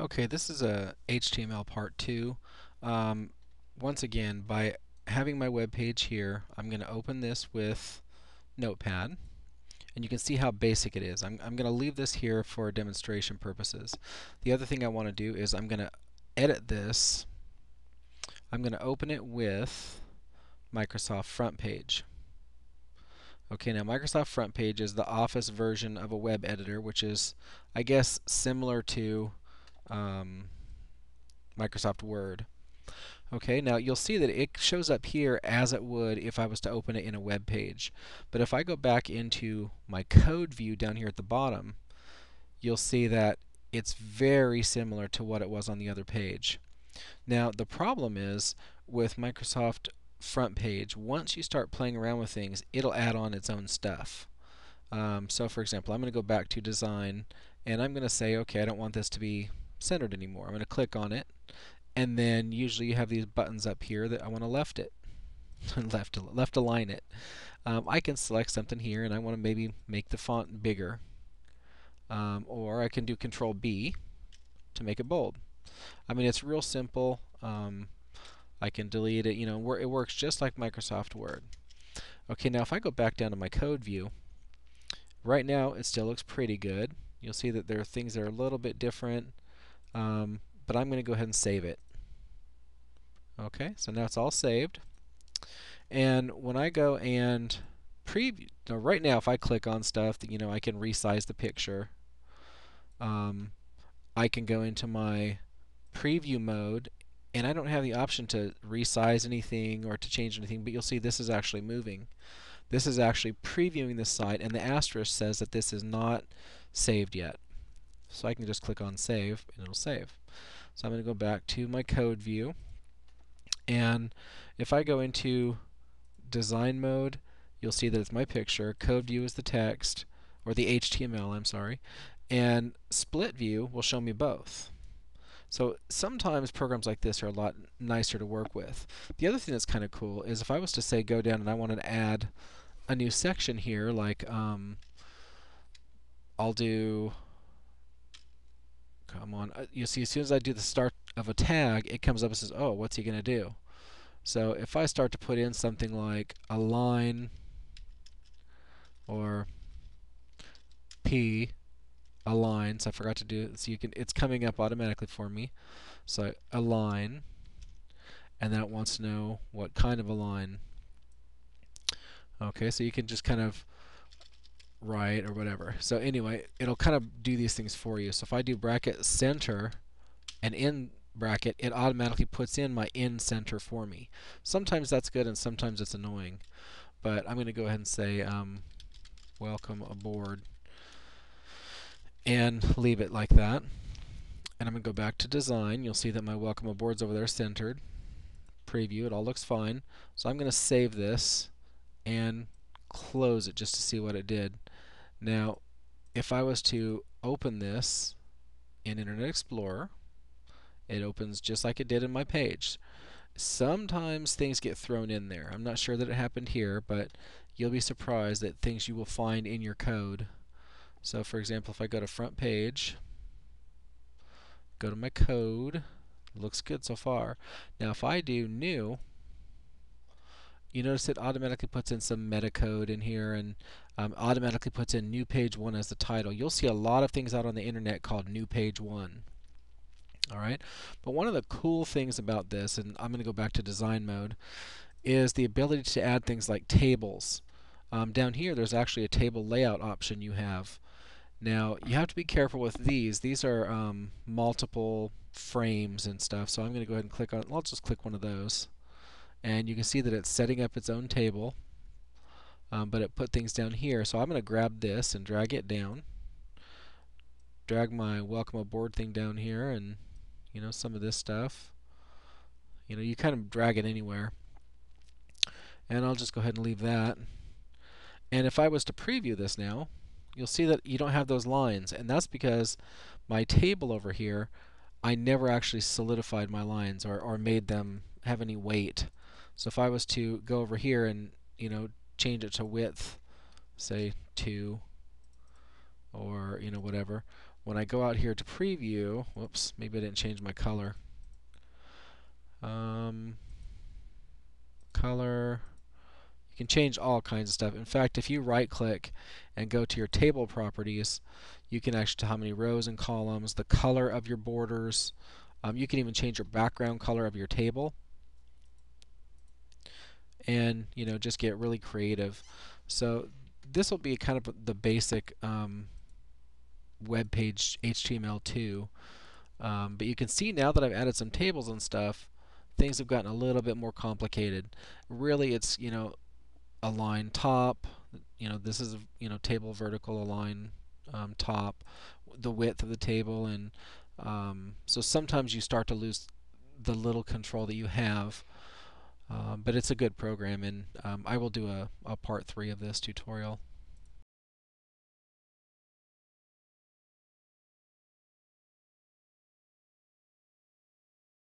Okay, this is a HTML part 2. Um, once again, by having my web page here, I'm going to open this with Notepad. And you can see how basic it is. I'm, I'm going to leave this here for demonstration purposes. The other thing I want to do is I'm going to edit this. I'm going to open it with Microsoft Front Page. Okay, now Microsoft Front Page is the Office version of a web editor, which is, I guess, similar to um, Microsoft Word. Okay, now you'll see that it shows up here as it would if I was to open it in a web page. But if I go back into my code view down here at the bottom, you'll see that it's very similar to what it was on the other page. Now, the problem is with Microsoft front page, once you start playing around with things, it'll add on its own stuff. Um, so for example, I'm going to go back to design and I'm going to say, okay, I don't want this to be centered anymore. I'm going to click on it, and then usually you have these buttons up here that I want to left it, left left align it. Um, I can select something here, and I want to maybe make the font bigger, um, or I can do Control B to make it bold. I mean, it's real simple. Um, I can delete it. You know, it works just like Microsoft Word. Okay, now if I go back down to my code view, right now it still looks pretty good. You'll see that there are things that are a little bit different. Um, but I'm going to go ahead and save it. Okay, so now it's all saved. And when I go and preview, now right now if I click on stuff, you know, I can resize the picture. Um, I can go into my preview mode and I don't have the option to resize anything or to change anything, but you'll see this is actually moving. This is actually previewing the site, and the asterisk says that this is not saved yet. So I can just click on save and it'll save. So I'm going to go back to my code view and if I go into design mode you'll see that it's my picture, code view is the text or the HTML I'm sorry and split view will show me both. So sometimes programs like this are a lot nicer to work with. The other thing that's kind of cool is if I was to say go down and I wanted to add a new section here like um, I'll do On. Uh, you see, as soon as I do the start of a tag, it comes up and says, oh, what's he going to do? So if I start to put in something like a line or p align, so I forgot to do it, so you can, it's coming up automatically for me. So align, and then it wants to know what kind of a line. Okay, so you can just kind of right or whatever. So anyway, it'll kind of do these things for you. So if I do bracket center and in bracket, it automatically puts in my in center for me. Sometimes that's good and sometimes it's annoying. But I'm going to go ahead and say um, welcome aboard and leave it like that. And I'm going to go back to design. You'll see that my welcome aboard's over there centered. Preview, it all looks fine. So I'm going to save this and close it just to see what it did. Now, if I was to open this in Internet Explorer, it opens just like it did in my page. Sometimes things get thrown in there. I'm not sure that it happened here, but you'll be surprised at things you will find in your code. So for example, if I go to front page, go to my code, looks good so far. Now if I do new, you notice it automatically puts in some metacode in here and um, automatically puts in new page 1 as the title. You'll see a lot of things out on the internet called new page 1. Alright, but one of the cool things about this, and I'm going to go back to design mode, is the ability to add things like tables. Um, down here there's actually a table layout option you have. Now you have to be careful with these. These are um, multiple frames and stuff, so I'm going to go ahead and click on, I'll just click one of those and you can see that it's setting up its own table um, but it put things down here. So I'm going to grab this and drag it down drag my welcome aboard thing down here and you know some of this stuff. You know you kind of drag it anywhere. And I'll just go ahead and leave that. And if I was to preview this now you'll see that you don't have those lines. And that's because my table over here I never actually solidified my lines or, or made them have any weight so if I was to go over here and you know change it to width, say 2 or you know whatever, when I go out here to preview, whoops, maybe I didn't change my color. Um, color, you can change all kinds of stuff. In fact, if you right click and go to your table properties, you can actually tell how many rows and columns, the color of your borders. Um, you can even change your background color of your table. And you know, just get really creative. So this will be kind of the basic um, web page HTML2. Um, but you can see now that I've added some tables and stuff, things have gotten a little bit more complicated. Really, it's you know, align top. You know, this is you know table vertical align um, top, the width of the table, and um, so sometimes you start to lose the little control that you have. Uh, but it's a good program, and um, I will do a, a part three of this tutorial.